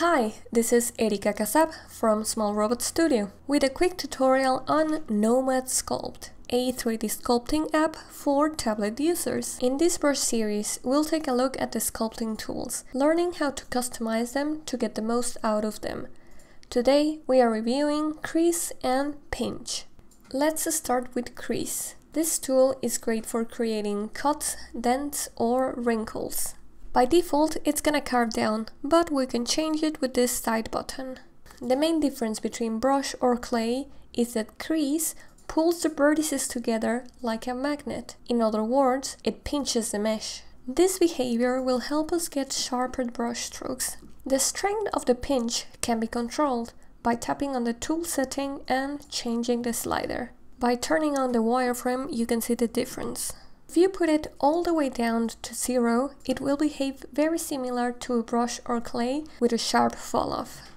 Hi, this is Erika Casab from Small Robot Studio with a quick tutorial on Nomad Sculpt, a 3D sculpting app for tablet users. In this brush series, we'll take a look at the sculpting tools, learning how to customize them to get the most out of them. Today, we are reviewing Crease and Pinch. Let's start with Crease. This tool is great for creating cuts, dents or wrinkles. By default, it's gonna carve down, but we can change it with this side button. The main difference between brush or clay is that crease pulls the vertices together like a magnet. In other words, it pinches the mesh. This behavior will help us get sharper brush strokes. The strength of the pinch can be controlled by tapping on the tool setting and changing the slider. By turning on the wireframe, you can see the difference. If you put it all the way down to zero, it will behave very similar to a brush or clay with a sharp fall off.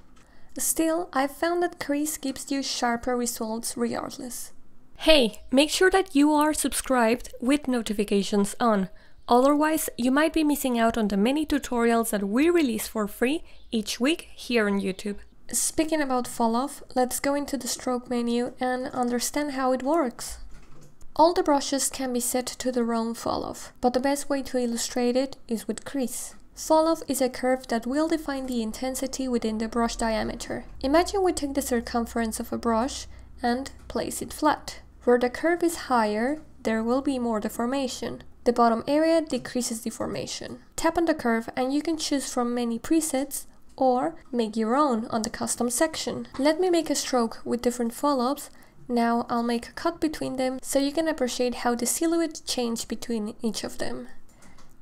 Still, I've found that crease gives you sharper results regardless. Hey, make sure that you are subscribed with notifications on. Otherwise, you might be missing out on the many tutorials that we release for free each week here on YouTube. Speaking about fall off, let's go into the stroke menu and understand how it works. All the brushes can be set to their own fall-off, but the best way to illustrate it is with crease. Fall-off is a curve that will define the intensity within the brush diameter. Imagine we take the circumference of a brush and place it flat. Where the curve is higher, there will be more deformation. The bottom area decreases deformation. Tap on the curve and you can choose from many presets or make your own on the custom section. Let me make a stroke with different fall-offs now I'll make a cut between them so you can appreciate how the silhouette changed between each of them.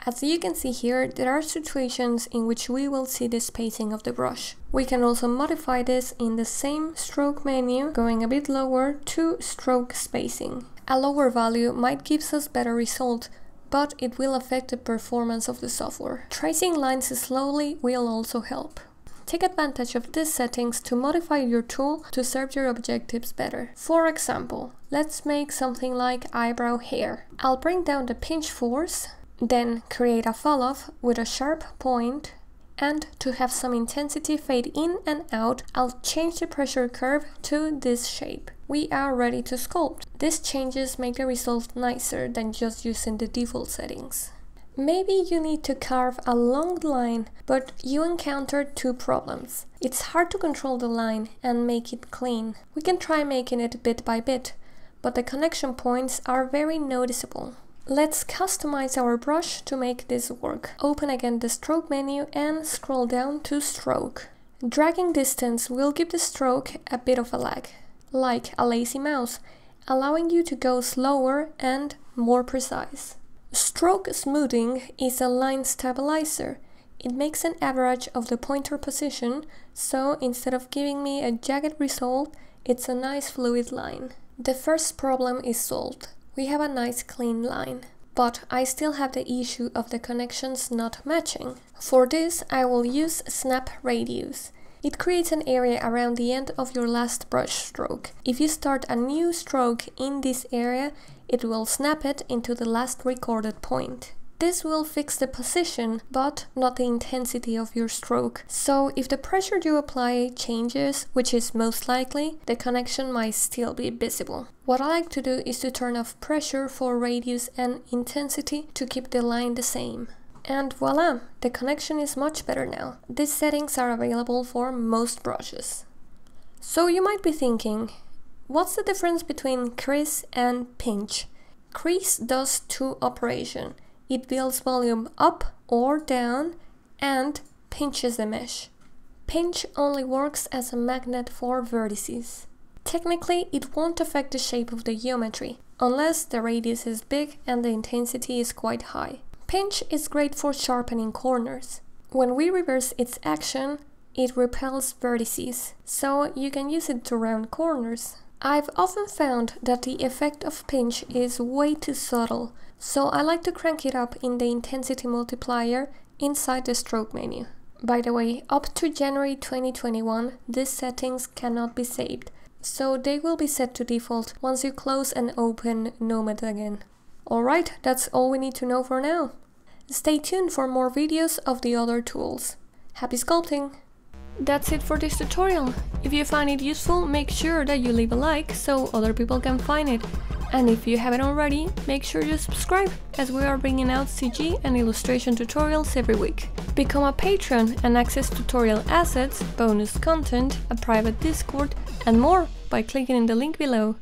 As you can see here, there are situations in which we will see the spacing of the brush. We can also modify this in the same stroke menu, going a bit lower to stroke spacing. A lower value might give us better result, but it will affect the performance of the software. Tracing lines slowly will also help. Take advantage of these settings to modify your tool to serve your objectives better. For example, let's make something like eyebrow hair. I'll bring down the pinch force, then create a fall off with a sharp point and to have some intensity fade in and out, I'll change the pressure curve to this shape. We are ready to sculpt. These changes make the result nicer than just using the default settings. Maybe you need to carve a long line, but you encounter two problems. It's hard to control the line and make it clean. We can try making it bit by bit, but the connection points are very noticeable. Let's customize our brush to make this work. Open again the stroke menu and scroll down to stroke. Dragging distance will give the stroke a bit of a lag, like a lazy mouse, allowing you to go slower and more precise. Stroke smoothing is a line stabilizer. It makes an average of the pointer position, so instead of giving me a jagged result, it's a nice fluid line. The first problem is solved. We have a nice clean line. But I still have the issue of the connections not matching. For this, I will use Snap Radius. It creates an area around the end of your last brush stroke. If you start a new stroke in this area, it will snap it into the last recorded point. This will fix the position, but not the intensity of your stroke. So if the pressure you apply changes, which is most likely, the connection might still be visible. What I like to do is to turn off pressure for radius and intensity to keep the line the same. And voila, the connection is much better now. These settings are available for most brushes. So you might be thinking, what's the difference between crease and pinch? Crease does two operations. It builds volume up or down and pinches the mesh. Pinch only works as a magnet for vertices. Technically, it won't affect the shape of the geometry, unless the radius is big and the intensity is quite high. Pinch is great for sharpening corners. When we reverse its action, it repels vertices, so you can use it to round corners. I've often found that the effect of pinch is way too subtle, so I like to crank it up in the intensity multiplier inside the stroke menu. By the way, up to January 2021, these settings cannot be saved, so they will be set to default once you close and open Nomad again. Alright, that's all we need to know for now. Stay tuned for more videos of the other tools. Happy sculpting! That's it for this tutorial. If you find it useful, make sure that you leave a like so other people can find it. And if you haven't already, make sure you subscribe, as we are bringing out CG and illustration tutorials every week. Become a patron and access tutorial assets, bonus content, a private Discord, and more by clicking in the link below.